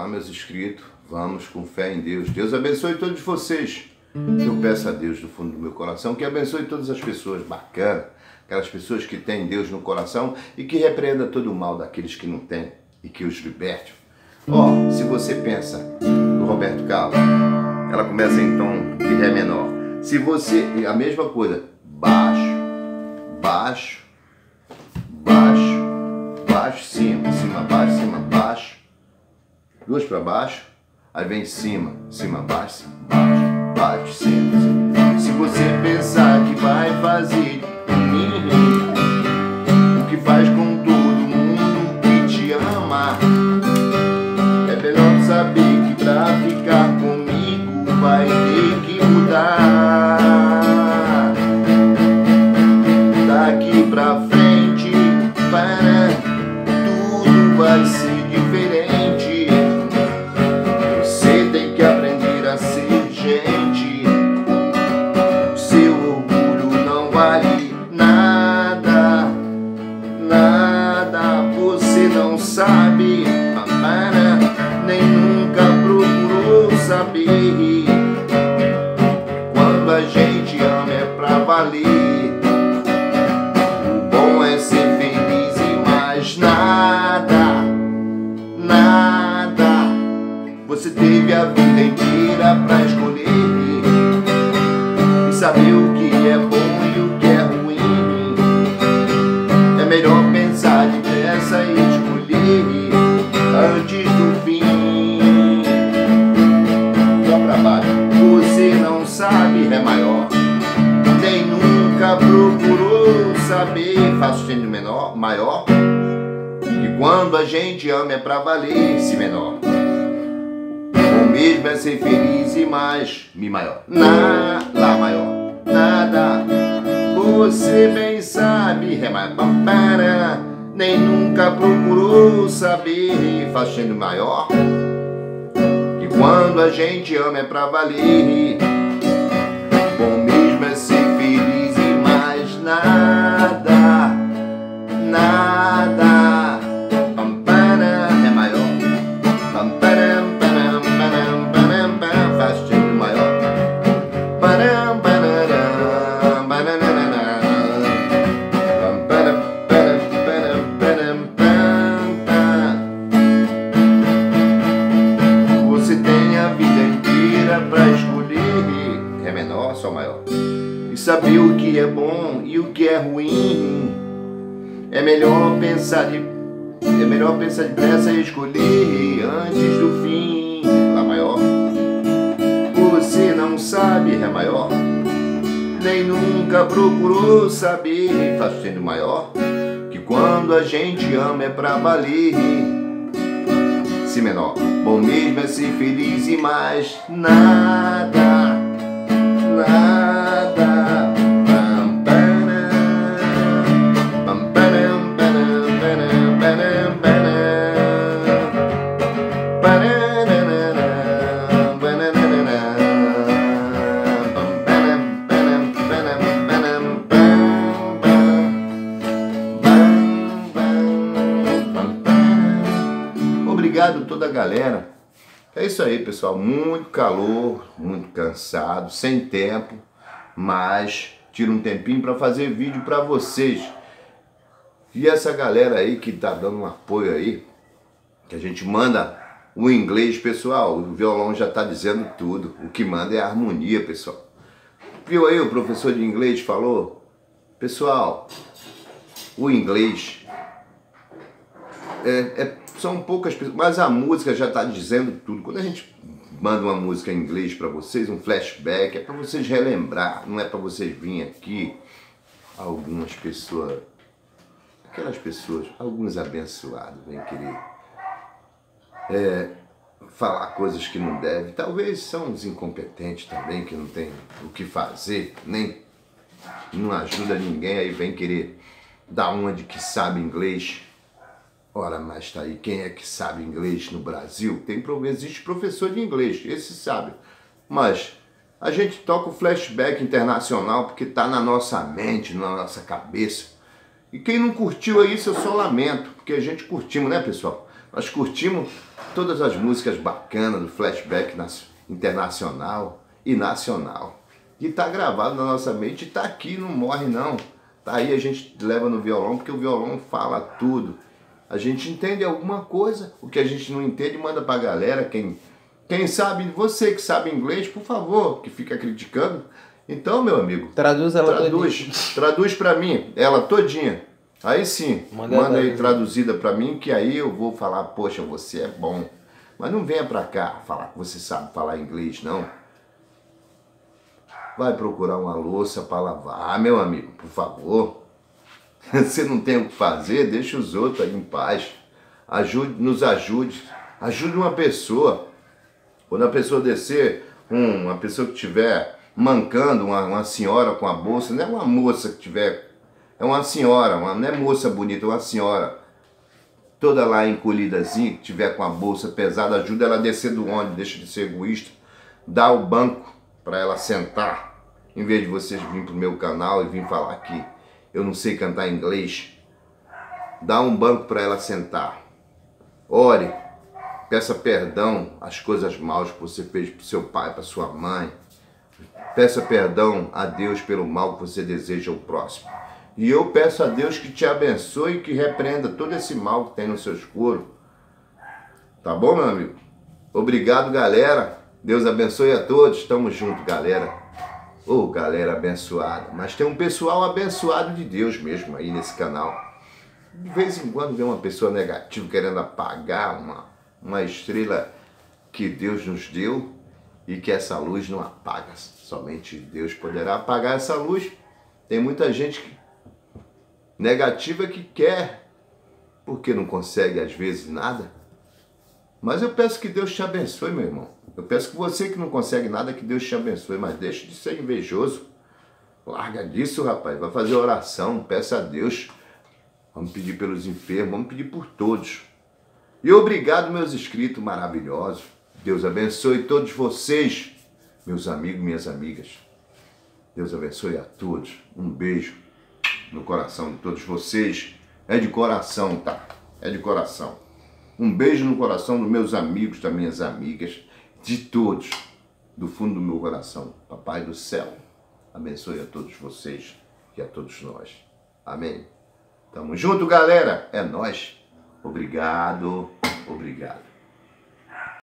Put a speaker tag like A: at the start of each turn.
A: Olá, meus inscritos, vamos com fé em Deus. Deus abençoe todos vocês. Eu peço a Deus do fundo do meu coração que abençoe todas as pessoas bacanas, aquelas pessoas que têm Deus no coração e que repreenda todo o mal daqueles que não têm e que os liberte. Ó, oh, se você pensa no Roberto Carlos, ela começa em tom de Ré menor. Se você, a mesma coisa, baixo, baixo, baixo, baixo, cima, duas para baixo, aí vem cima, cima, baixo, baixo, baixo, cima. Se você pensar que vai fazer o que faz com todo mundo que te ama, é melhor saber que pra sabe, para, nem nunca procurou saber. Quando a gente ama é pra valer. O bom é ser feliz e mais nada, nada. Você teve a vida quando a gente ama é pra valer, si menor. O mesmo é ser feliz e mais, mi maior. Na, lá maior, nada. Você bem sabe, ré maior, para. Nem nunca procurou saber, faz sendo maior. Que quando a gente ama é pra valer. Bom mesmo é ser feliz e mais nada, nada. É melhor pensar de É melhor pensar depressa e escolher Antes do fim Lá maior Você não sabe Ré maior Nem nunca procurou saber Fá sustenido maior Que quando a gente ama é pra valer Si menor. Bom mesmo é ser feliz e mais nada, nada. Obrigado toda a galera. É isso aí, pessoal. Muito calor, muito cansado, sem tempo, mas tira um tempinho para fazer vídeo para vocês. E essa galera aí que tá dando um apoio aí, que a gente manda o inglês, pessoal, o violão já tá dizendo tudo. O que manda é a harmonia, pessoal. Viu aí o professor de inglês falou? Pessoal, o inglês é, é- são poucas pessoas, mas a música já está dizendo tudo. Quando a gente manda uma música em inglês para vocês, um flashback, é para vocês relembrar, não é para vocês virem aqui algumas pessoas, aquelas pessoas, alguns abençoados, vêm querer é, falar coisas que não deve. Talvez são uns incompetentes também, que não tem o que fazer, nem não ajuda ninguém, aí vem querer dar uma de que sabe inglês. Ora, mas tá aí, quem é que sabe inglês no Brasil? Tem, existe professor de inglês, esse sabe. Mas a gente toca o flashback internacional porque tá na nossa mente, na nossa cabeça. E quem não curtiu isso, eu só lamento, porque a gente curtimos, né, pessoal? Nós curtimos todas as músicas bacanas do flashback internacional e nacional. E tá gravado na nossa mente, tá aqui, não morre não. Tá aí a gente leva no violão, porque o violão fala tudo. A gente entende alguma coisa, o que a gente não entende manda pra galera, quem quem sabe, você que sabe inglês, por favor, que fica criticando. Então, meu amigo,
B: traduz ela
A: traduz, todinha. traduz para mim, ela todinha. Aí sim, manda, manda aí traduzida para mim, que aí eu vou falar, poxa, você é bom. Mas não venha para cá falar que você sabe falar inglês, não. Vai procurar uma louça para lavar, meu amigo, por favor. Você não tem o que fazer, deixa os outros aí em paz. Ajude, nos ajude. Ajude uma pessoa. Quando a pessoa descer, um, uma pessoa que tiver mancando, uma, uma senhora com a bolsa, não é uma moça que tiver, é uma senhora, uma, não é moça bonita, é uma senhora toda lá encolhidazinha, que tiver com a bolsa pesada, ajuda ela a descer do ônibus, deixa de ser egoísta, dá o banco para ela sentar, em vez de vocês virem pro meu canal e vir falar que eu não sei cantar inglês, dá um banco para ela sentar, ore, Peça perdão às coisas maus que você fez para seu pai, para sua mãe. Peça perdão a Deus pelo mal que você deseja ao próximo. E eu peço a Deus que te abençoe e que repreenda todo esse mal que tem no seu escuro. Tá bom, meu amigo? Obrigado, galera. Deus abençoe a todos. Tamo junto, galera. Ô, oh, galera abençoada. Mas tem um pessoal abençoado de Deus mesmo aí nesse canal. De vez em quando vem uma pessoa negativa querendo apagar uma uma estrela que Deus nos deu e que essa luz não apaga. Somente Deus poderá apagar essa luz. Tem muita gente negativa que quer, porque não consegue às vezes nada. Mas eu peço que Deus te abençoe, meu irmão. Eu peço que você que não consegue nada, que Deus te abençoe, mas deixe de ser invejoso. Larga disso, rapaz. Vai fazer oração, peça a Deus. Vamos pedir pelos enfermos, vamos pedir por todos. E obrigado, meus inscritos maravilhosos. Deus abençoe todos vocês, meus amigos minhas amigas. Deus abençoe a todos. Um beijo no coração de todos vocês. É de coração, tá? É de coração. Um beijo no coração dos meus amigos, das minhas amigas, de todos, do fundo do meu coração. Papai do céu, abençoe a todos vocês e a todos nós. Amém. Tamo junto, galera. É nós. Obrigado, obrigado.